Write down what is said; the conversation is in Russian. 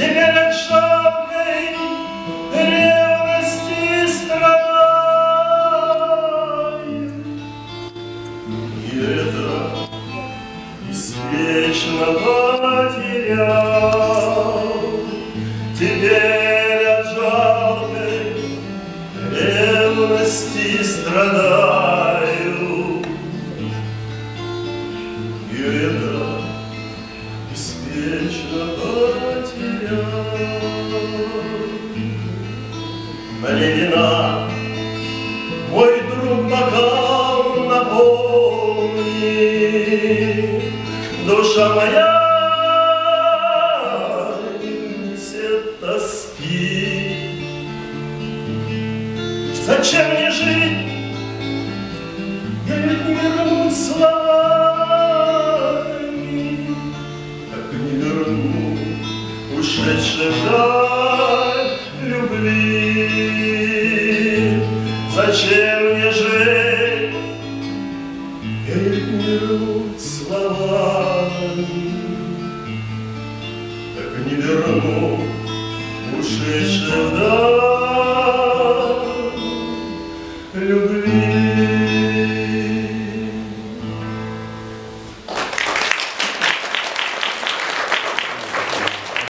Теперь от шапкой ревности страдаю. И это извечно потерял. Теперь от жалкой ревности страдаю. Левина, мой друг бокал наполни, душа моя несет тоски. Зачем мне жить? Я ведь не вернуть словами, как не верну. Ушедших жаль любви. Зачем мне жить? Не вернуть словами, как не верну ушедших вдаль любви.